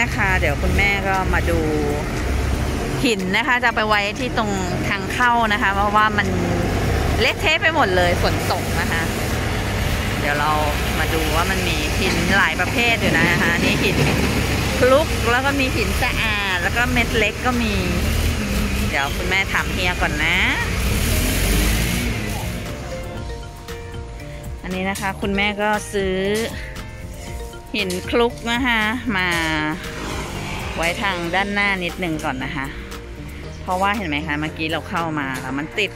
นะคะ เดี๋ยวคุณแม่ก็มาดูหินนะคะ จะไปไว้ที่ตรงทางเข้านะคะ เพราะว่ามันเละเทะไปหมดเลยฝนตกนะคะ เดี๋ยวเรามาดูว่ามันมีหินหลายประเภทอยู่นะคะนี่หินคลุกแล้วก็มีหินสะอาด แล้วก็เม็ดเล็กก็มี เดี๋ยวคุณแม่ถามเฮียก่อนนะ อันนี้นะคะคุณแม่ก็ซื้อ หินคลุกนะคะมาไว้ทางด้านหน้านิดนึงก่อนนะคะ เพราะว่าเห็นไหมคะเมื่อกี้เราเข้ามาแล้วมันติด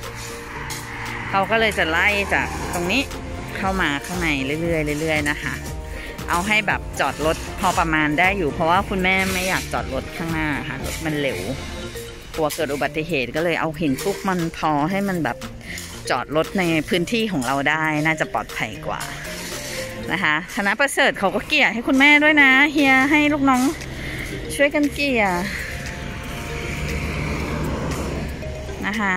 เขาก็เลยจะไล่จากตรงนี้เข้ามาข้างในเรื่อยๆเรื่อยๆนะคะ เอาให้แบบจอดรถพอประมาณได้อยู่ เพราะว่าคุณแม่ไม่อยากจอดรถข้างหน้าค่ะรถมันเร็วกลัวเกิดอุบัติเหตุก็เลยเอาหินคลุกมันพอให้มันแบบจอดรถในพื้นที่ของเราได้น่าจะปลอดภัยกว่า นะคะธนประเสริฐเขาก็เกลี่ยให้คุณแม่ด้วยนะ เฮียให้ลูกน้องช่วยกันเกลี่ยนะคะ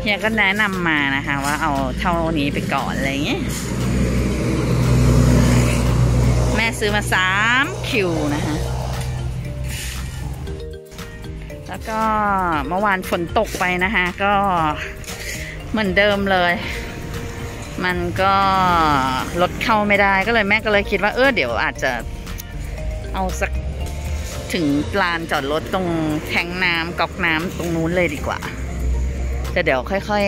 เฮียก็แนะนำมานะคะ ว่าเอาเท่านี้ไปก่อนอะไรอย่างเงี้ยแม่ซื้อมาสามคิวนะคะแล้วก็เมื่อวานฝนตกไปนะคะ ก็เหมือนเดิมเลย มันก็รถเข้าไม่ได้ก็เลยแม่ก็เลยคิดว่าเออเดี๋ยวอาจจะเอาสักถึงลานจอดรถตรงแทงน้ำก๊อกน้ำตรงนู้นเลยดีกว่า แต่เดี๋ยวค่อย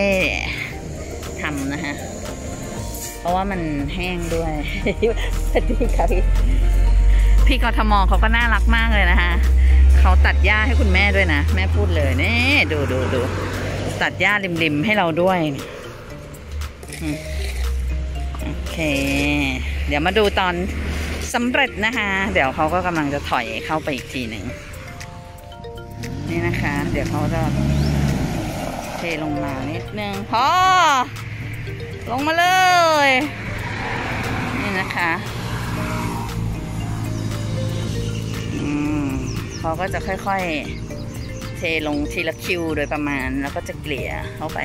ๆทำนะคะเพราะว่ามันแห้งด้วย สวัสดีค่ะพี่ พี่กทมเขาก็น่ารักมากเลยนะคะเขาตัดหญ้าให้คุณแม่ด้วยนะ แม่พูดเลยนี่ดูดูดูตัดหญ้าริมๆให้เราด้วย อืม เคเดี๋ยวมาดูตอนสำเร็จนะคะ เดี๋ยวเขาก็กำลังจะถอยเข้าไปอีกทีหนึ่งนี่นะคะ เดี๋ยวเขาจะเทลงมานิดนึงพอลงมาเลย นี่นะคะเขาก็จะค่อยๆ เทลงทีละคิวโดยประมาณแล้วก็จะเกลี่ยเข้าไป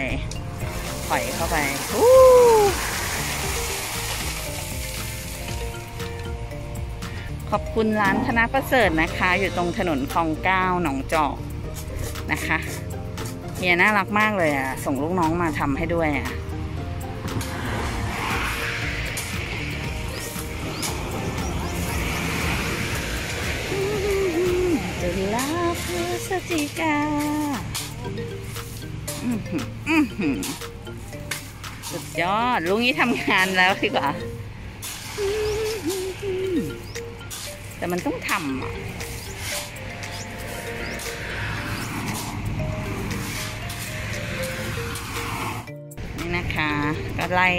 ถอยเข้าไปอู้ ขอบคุณร้านธนาประเสริฐนะคะ อยู่ตรงถนนคลองเก้าหนองจอกนะคะเฮียน่ารักมากเลยอะ ส่งลูกน้องมาทำให้ด้วยอะตุลาพฤศจิกาอื้อหืออื้อหือสุดยอดลุงนี้ทำงานแล้วดีกว่า แต่มันต้องทำอะนี่นะคะ ก็ไล่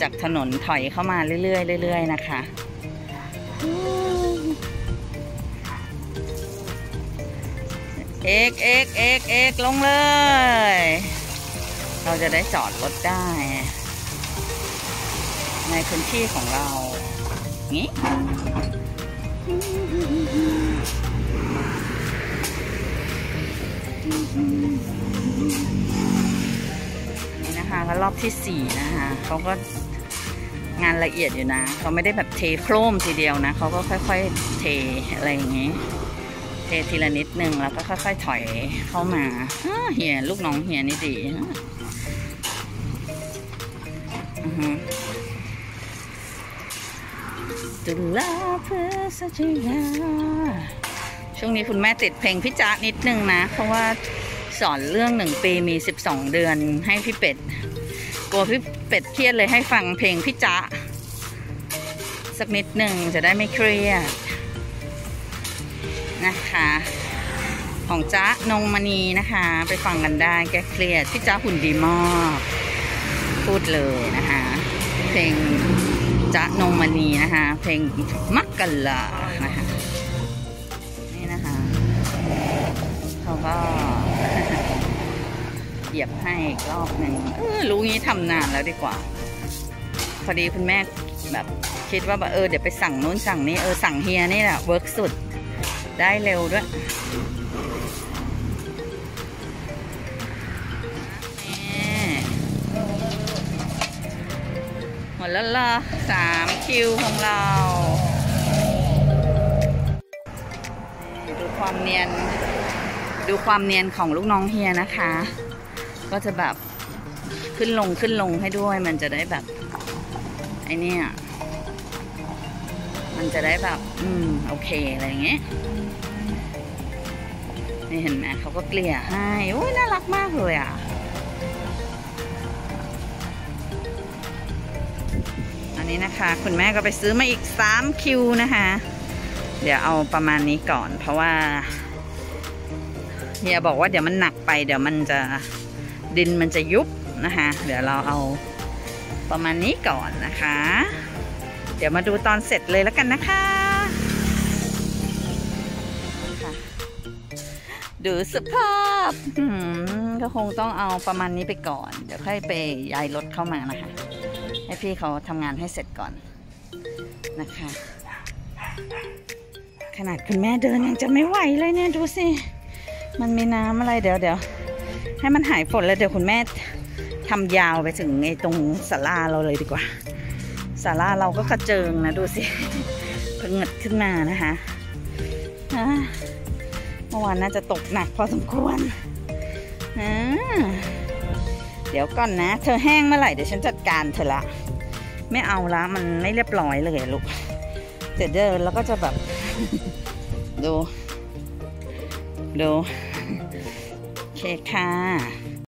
จากถนนถอยเข้ามาเรื่อยๆเรื่อยๆนะคะเอกเอกเอกเอกลงเลย เราจะได้จอดรถได้ ในพื้นที่ของเรางี้นี่ ที่สี่นะคะเขาก็งานละเอียดอยู่นะเขาไม่ได้แบบเทโครมทีเดียวนะเขาก็ค่อยๆเทอะไรอย่างงี้ เททีละนิดนึงแล้วก็ค่อย ๆ ถอยเข้ามาเฮียลูกน้องเฮียนี่ดีอือฮึตุลาพฤศจิกาช่วงนี้คุณแม่ติดเพลงพี่จ๊ะนิดนึงนะ เพราะว่าสอนเรื่องหนึ่งปีมี 12 เดือนให้พี่เป็ด กลัวพี่เป็ดเครียดเลยให้ฟังเพลงพี่จ๊ะ สักนิดหนึ่งจะได้ไม่เครียด นะคะ ของจ๊ะนงมณีนะคะ ไปฟังกันได้แก้เครียดพี่จ๊ะหุ่นดีมาก พูดเลยนะคะ เพลงจ๊ะนงมณีนะคะ เพลงมักกันละนะคะ เหยียบให้อีกรอบหนึ่งเออรู้งี้ทำนานแล้วดีกว่า พอดีคุณแม่แบบคิดว่าแบบเออเดี๋ยวไปสั่งนู้นสั่งนี้เออสั่งเฮียนี่แหละเวิร์กสุดได้เร็วด้วยหมดแล้วเหรอสามคิวของเราดูความเนียน ดูความเนียนของลูกน้องเฮียนะคะ ก็จะแบบขึ้นลงขึ้นลงให้ด้วย มันจะได้แบบไอเนี่ย มันจะได้แบบ อืม โอเค อะไรอย่างเงี้ยนี่เห็นไหมเขาก็เกลี่ยให้โอ้ยน่ารักมากเลยอะอันนี้นะคะ คุณแม่ก็ไปซื้อมาอีก 3 คิวนะคะ เดี๋ยวเอาประมาณนี้ก่อน เพราะว่าเฮียบอกว่าเดี๋ยวมันหนักไป เดี๋ยวมันจะ ดินมันจะยุบนะคะเดี๋ยวเราเอาประมาณนี้ก่อนนะคะ เดี๋ยวมาดูตอนเสร็จเลยแล้วกันนะคะดูสภาพก็คงต้องเอาประมาณนี้ไปก่อน เดี๋ยวค่อยไปย้ายรถเข้ามานะคะ ให้พี่เขาทำงานให้เสร็จก่อนนะคะ ขนาดคุณแม่เดินยังจะไม่ไหวเลยเนี่ยดูสิ มันมีน้ำอะไรเดี๋ยวเดี๋ยว ให้มันหายฝนแล้วเดี๋ยวคุณแม่ทำยาวไปถึงไอ้ตรงศาลาเราเลยดีกว่าศาลาเราก็กระเจิงนะดูสิเพิ่งเงิดขึ้นมานะคะเมื่อวานน่าจะตกหนักพอสมควร เดี๋ยวก่อนนะ เธอแห้งเมื่อไหร่เดี๋ยวฉันจัดการเธอละ ไม่เอาละมันไม่เรียบร้อยเลยลูกเดี๋ยวเดินแล้วก็จะแบบ ดู ดู เคค่ะ